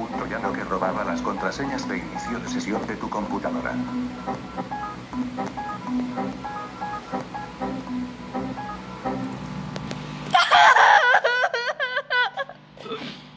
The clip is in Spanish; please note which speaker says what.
Speaker 1: punto llano que robaba las contraseñas de inicio de sesión de tu computadora.